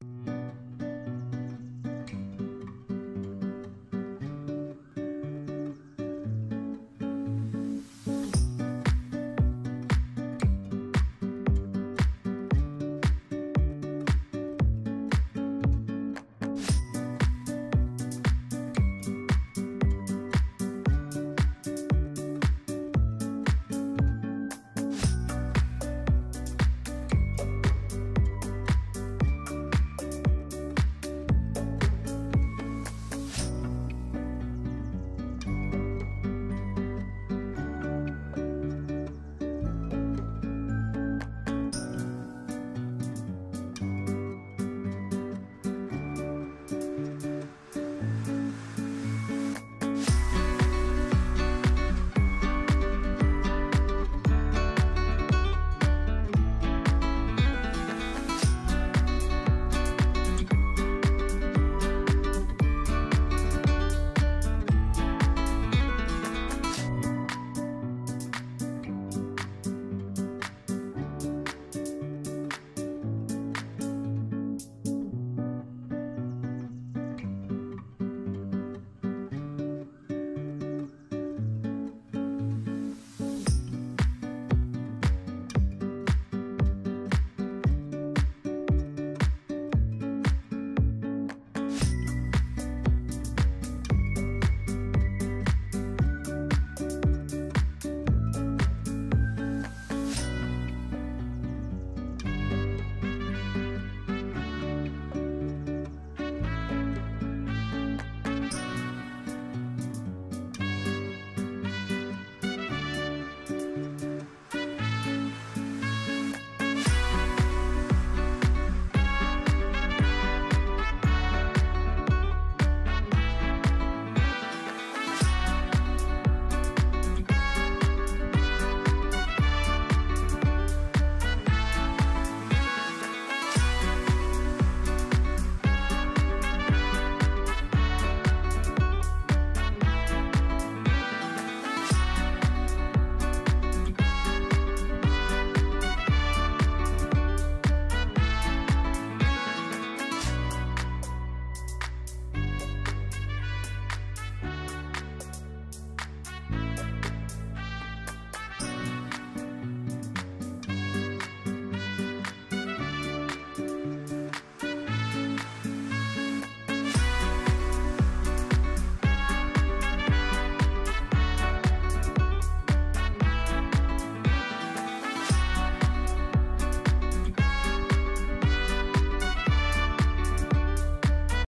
Yeah.